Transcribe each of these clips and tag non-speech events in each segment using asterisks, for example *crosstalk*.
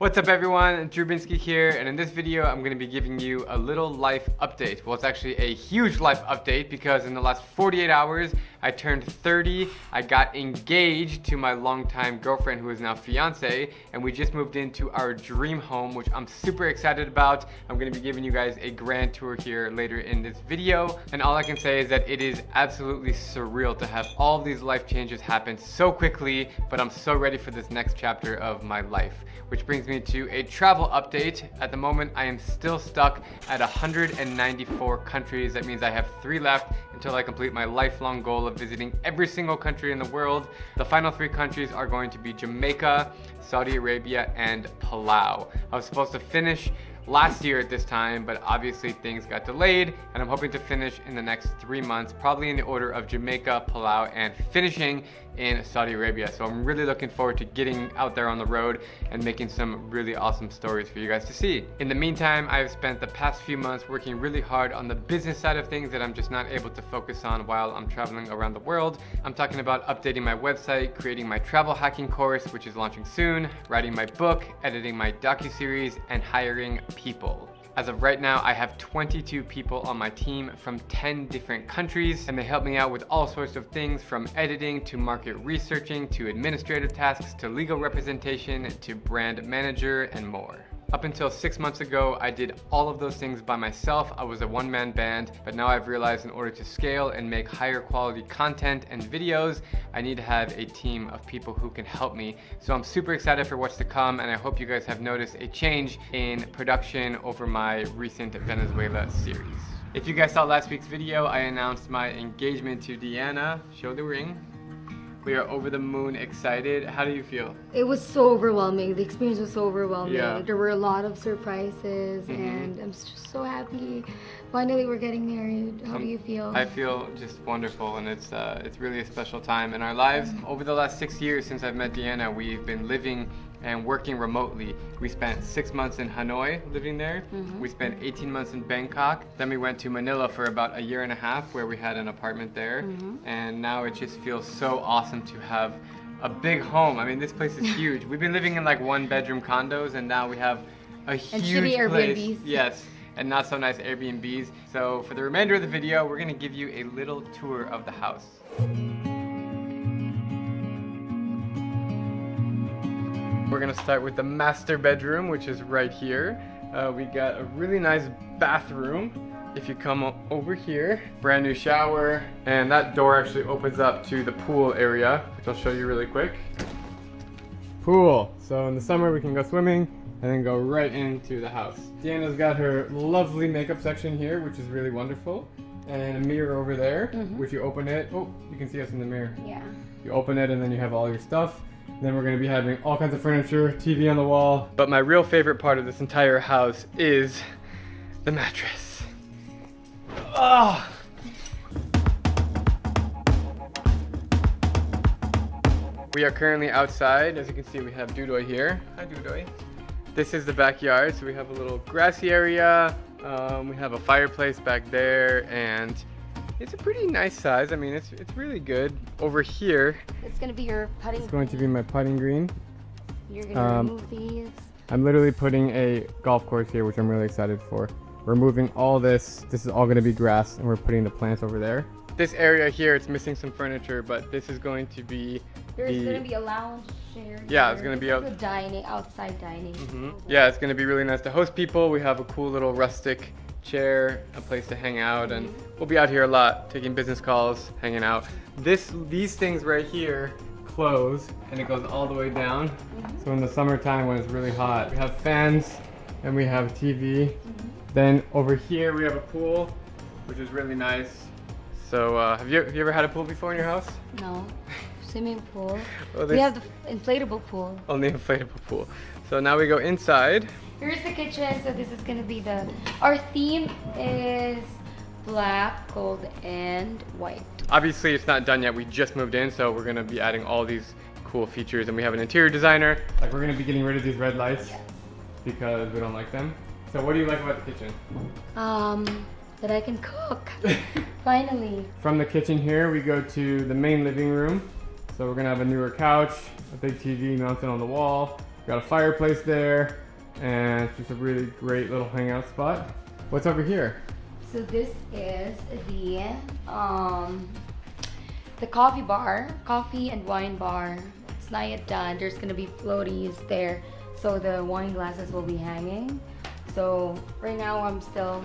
What's up everyone, Drew Binsky here, and in this video I'm going to be giving you a little life update. Well, it's actually a huge life update because in the last 48 hours I turned 30, I got engaged to my longtime girlfriend who is now fiance, and we just moved into our dream home, which I'm super excited about. I'm going to be giving you guys a grand tour here later in this video, and all I can say is that it is absolutely surreal to have all these life changes happen so quickly, but I'm so ready for this next chapter of my life which brings me to a travel update. At the moment, I am still stuck at 194 countries. That means I have three left until I complete my lifelong goal of visiting every single country in the world. The final three countries are going to be Jamaica, Saudi Arabia, and Palau. I was supposed to finish last year at this time, but obviously things got delayed and I'm hoping to finish in the next three months, probably in the order of Jamaica, Palau, and finishing in Saudi Arabia. So I'm really looking forward to getting out there on the road and making some really awesome stories for you guys to see. In the meantime, I've spent the past few months working really hard on the business side of things that I'm just not able to focus on while I'm traveling around the world. I'm talking about updating my website, creating my travel hacking course, which is launching soon, writing my book, editing my docu-series, and hiring people. As of right now, I have 22 people on my team from 10 different countries, and they help me out with all sorts of things from editing to market researching to administrative tasks to legal representation to brand manager and more. Up until six months ago, I did all of those things by myself. I was a one-man band, but now I've realized in order to scale and make higher quality content and videos, I need to have a team of people who can help me. So I'm super excited for what's to come, and I hope you guys have noticed a change in production over my recent Venezuela series. If you guys saw last week's video, I announced my engagement to Deanna. Show the ring. We are over the moon excited. How do you feel? It was so overwhelming. The experience was so overwhelming. Yeah. There were a lot of surprises Mhm. and I'm just so happy. Finally we're getting married. How Um, do you feel? I feel just wonderful, and it's uh, it's really a special time in our lives. Over the last six years since I've met Deanna, we've been living and working remotely. We spent six months in Hanoi living there. Mhm. We spent 18 months in Bangkok. Then we went to Manila for about a year and a half, where we had an apartment there. Mhm. And now it just feels so awesome to have a big home. I mean, this place is *laughs* huge. We've been living in like one bedroom condos, and now we have a And huge place. Airbnbs. Yes and not so nice Airbnbs. So for the remainder of the video, we're gonna give you a little tour of the house. We're gonna start with the master bedroom, which is right here. Uh, we got a really nice bathroom. If you come over here, brand new shower, and that door actually opens up to the pool area, which I'll show you really quick. Pool. So in the summer we can go swimming and then go right into the house. Deanna's got her lovely makeup section here, which is really wonderful. And a mirror over there, Mhm. which you open it. Oh, you can see us in the mirror. yeah. You open it and then you have all your stuff. Then we're gonna be having all kinds of furniture, TV on the wall. But my real favorite part of this entire house is the mattress. Oh! We are currently outside. As you can see, we have Dudoy here. Hi, Dudoy. This is the backyard, so we have a little grassy area. Um, we have a fireplace back there, and it's a pretty nice size. I mean, it's it's really good. Over here, It's gonna be your putting. it's going to be my putting green. You're gonna um, remove these. I'm literally putting a golf course here, which I'm really excited for. We're moving all this. This is all going to be grass, and we're putting the plants over there. This area here, it's missing some furniture, but this is going to be There's the- gonna be a lounge chair. Yeah, it's gonna be This out- is the dining, outside dining. Mhm. Yeah, it's gonna be really nice to host people. We have a cool little rustic chair, a place to hang out, and we'll be out here a lot, taking business calls, hanging out. This, these things right here close, and it goes all the way down. So in the summertime when it's really hot, we have fans, and we have TV. Then over here we have a pool, which is really nice. So uh, have you have you ever had a pool before in your house? No. Swimming pool. *laughs* Well, we have the inflatable pool. Only inflatable pool. So now we go inside. Here's the kitchen. So this is gonna be the. Our theme is black, gold, and white. Obviously, it's not done yet. We just moved in, so we're gonna be adding all these cool features, and we have an interior designer. Like, we're gonna be getting rid of these red lights because we don't like them. So, what do you like about the kitchen? Um, that I can cook. *laughs* Finally. From the kitchen here, we go to the main living room. So we're gonna have a newer couch, a big TV mounted on the wall. Got a fireplace there, and it's just a really great little hangout spot. What's over here? So this is the um the coffee bar, coffee and wine bar. It's not yet done. There's gonna be floaties there, so the wine glasses will be hanging. So right now I'm still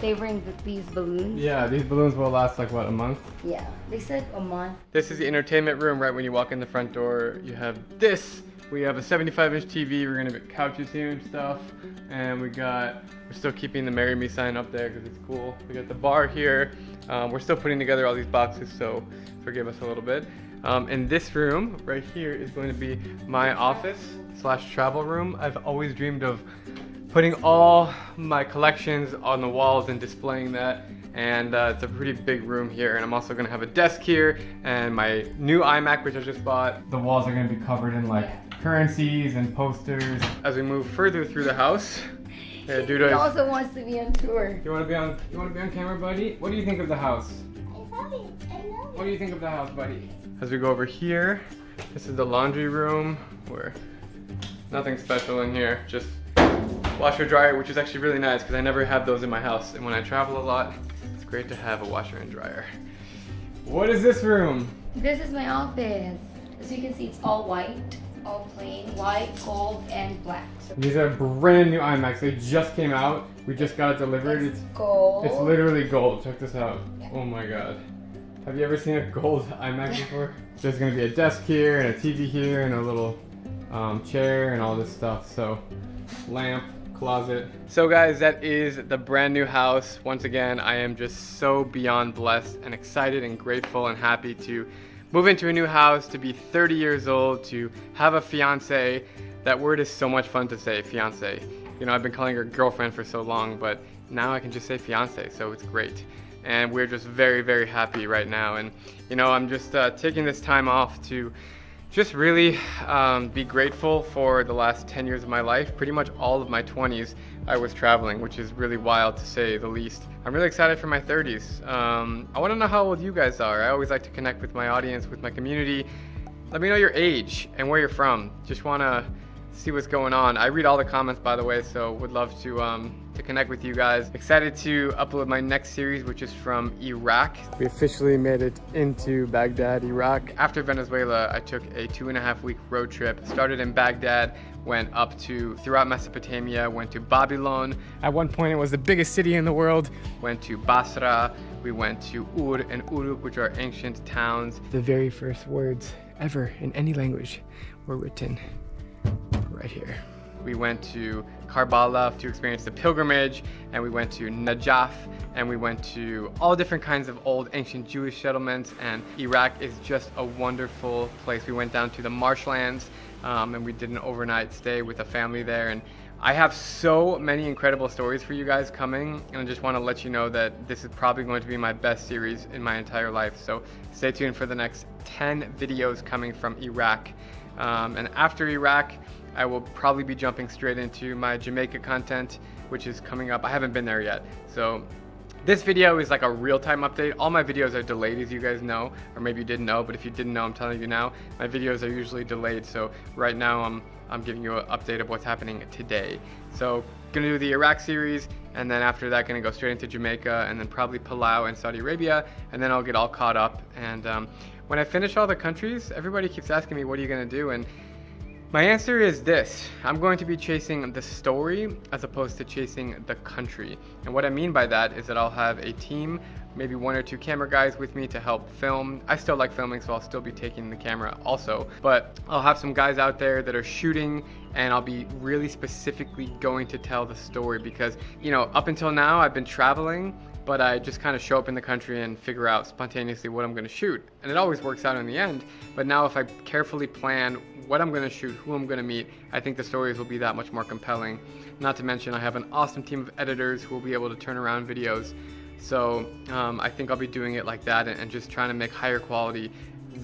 savoring the, these balloons. Yeah, these balloons will last like what, a month? Yeah, they said a month. This is the entertainment room right when you walk in the front door. You have this. We have a 75 inch TV. We're gonna get couches here and stuff. And we got, we're still keeping the Marry Me sign up there because it's cool. We got the bar here. Um, we're still putting together all these boxes, so forgive us a little bit. Um, and this room right here is going to be my office slash travel room. I've always dreamed of putting all my collections on the walls and displaying that and uh, it's a pretty big room here and I'm also gonna have a desk here and my new iMac which I just bought. The walls are gonna be covered in like currencies and posters. As we move further through the house, yeah, Duda he also wants to be on tour. You wanna be on you wanna be on camera, buddy? What do you think of the house? I love it. I love it. What do you think of the house, buddy? As we go over here, this is the laundry room where nothing special in here, just washer dryer, which is actually really nice because I never have those in my house. And when I travel a lot, it's great to have a washer and dryer. What is this room? This is my office. As you can see, it's all white, all plain, white, gold, and black. These are brand new iMacs. They just came out. We just got it delivered. It's, it's gold. It's literally gold. Check this out. Yeah. Oh my god. Have you ever seen a gold *laughs* iMac before? There's gonna be a desk here and a TV here and a little um, chair and all this stuff. So, lamp, closet. So guys, that is the brand new house. Once again, I am just so beyond blessed and excited and grateful and happy to move into a new house, to be 30 years old, to have a fiance. That word is so much fun to say, fiance. You know, I've been calling her girlfriend for so long, but now I can just say fiance, so it's great. And we're just very, very happy right now. And, you know, I'm just uh, taking this time off to just really um, be grateful for the last 10 years of my life. Pretty much all of my 20s I was traveling, which is really wild to say the least. I'm really excited for my 30s. Um, I want to know how old you guys are. I always like to connect with my audience, with my community. Let me know your age and where you're from. Just want to see what's going on. I read all the comments, by the way, so would love to um, to connect with you guys. Excited to upload my next series, which is from Iraq. We officially made it into Baghdad, Iraq. After Venezuela, I took a two and a half week road trip. Started in Baghdad, went up to throughout Mesopotamia, went to Babylon. At one point, it was the biggest city in the world. Went to Basra. We went to Ur and Uruk, which are ancient towns. The very first words ever in any language were written right here. We went to Karbala to experience the pilgrimage, and we went to Najaf, and we went to all different kinds of old ancient Jewish settlements, and Iraq is just a wonderful place. We went down to the marshlands, um, and we did an overnight stay with a family there, and I have so many incredible stories for you guys coming, and I just want to let you know that this is probably going to be my best series in my entire life. So stay tuned for the next 10 videos coming from Iraq. Um, and after Iraq, I will probably be jumping straight into my Jamaica content, which is coming up. I haven't been there yet. So this video is like a real-time update. All my videos are delayed, as you guys know, or maybe you didn't know, but if you didn't know, I'm telling you now. My videos are usually delayed, so right now I'm, I'm giving you an update of what's happening today. So gonna do the Iraq series, and then after that gonna go straight into Jamaica, and then probably Palau and Saudi Arabia, and then I'll get all caught up. And um, when I finish all the countries, everybody keeps asking me, what are you gonna do? And my answer is this. I'm going to be chasing the story as opposed to chasing the country. And what I mean by that is that I'll have a team, maybe one or two camera guys with me to help film. I still like filming, so I'll still be taking the camera also. But I'll have some guys out there that are shooting and I'll be really specifically going to tell the story because, you know, up until now I've been traveling but I just kind of show up in the country and figure out spontaneously what I'm going to shoot. And it always works out in the end. But now if I carefully plan what I'm going to shoot, who I'm going to meet, I think the stories will be that much more compelling. Not to mention I have an awesome team of editors who will be able to turn around videos. So um, I think I'll be doing it like that and, and just trying to make higher quality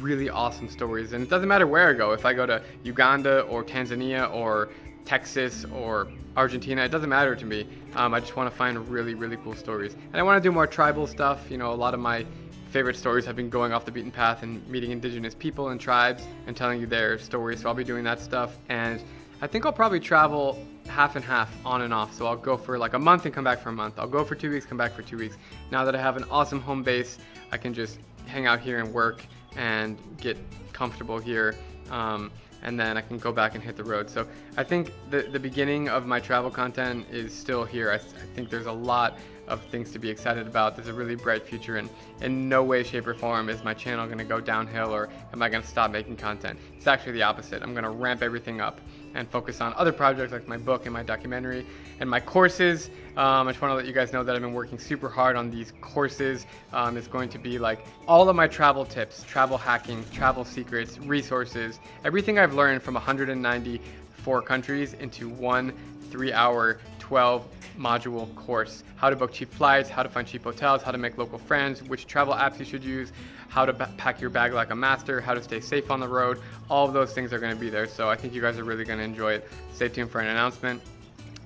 really awesome stories. And it doesn't matter where I go. If I go to Uganda or Tanzania or Texas or Argentina, it doesn't matter to me. Um, I just want to find really, really cool stories. And I want to do more tribal stuff. You know, a lot of my favorite stories have been going off the beaten path and meeting indigenous people and tribes and telling you their stories. So I'll be doing that stuff. And I think I'll probably travel half and half on and off. So I'll go for like a month and come back for a month. I'll go for two weeks, come back for two weeks. Now that I have an awesome home base, I can just hang out here and work and get comfortable here. Um, and then I can go back and hit the road. So I think the, the beginning of my travel content is still here. I, I think there's a lot of things to be excited about. There's a really bright future and in no way, shape or form is my channel gonna go downhill or am I gonna stop making content. It's actually the opposite. I'm gonna ramp everything up and focus on other projects like my book and my documentary and my courses. Um, I just want to let you guys know that I've been working super hard on these courses. Um, it's going to be like all of my travel tips, travel hacking, travel secrets, resources, everything I've learned from 194 countries into one three hour 12 module course. How to book cheap flights, how to find cheap hotels, how to make local friends, which travel apps you should use, how to pack your bag like a master, how to stay safe on the road. All of those things are going to be there. So I think you guys are really going to enjoy it. Stay tuned for an announcement.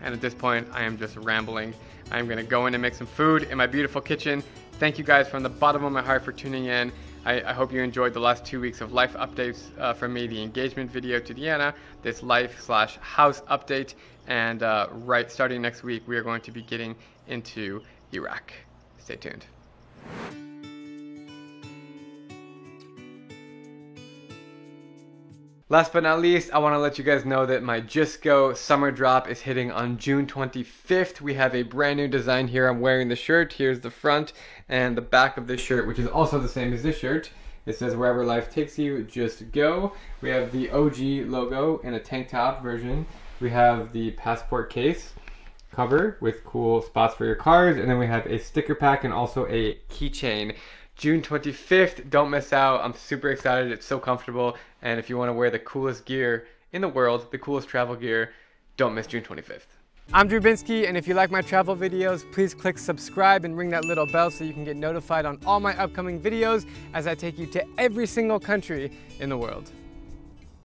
And at this point, I am just rambling. I'm going to go in and make some food in my beautiful kitchen. Thank you guys from the bottom of my heart for tuning in. I, I, hope you enjoyed the last two weeks of life updates uh, from me, the engagement video to Deanna, this life slash house update, and uh, right starting next week, we are going to be getting into Iraq. Stay tuned. Last but not least, I want to let you guys know that my Just Go summer drop is hitting on June 25th. We have a brand new design here. I'm wearing the shirt. Here's the front and the back of this shirt, which is also the same as this shirt. It says wherever life takes you, just go. We have the OG logo in a tank top version. We have the passport case cover with cool spots for your cards. And then we have a sticker pack and also a keychain. June 25th, don't miss out. I'm super excited. It's so comfortable. And if you want to wear the coolest gear in the world, the coolest travel gear, don't miss June 25th. I'm Drew Binsky, and if you like my travel videos, please click subscribe and ring that little bell so you can get notified on all my upcoming videos as I take you to every single country in the world.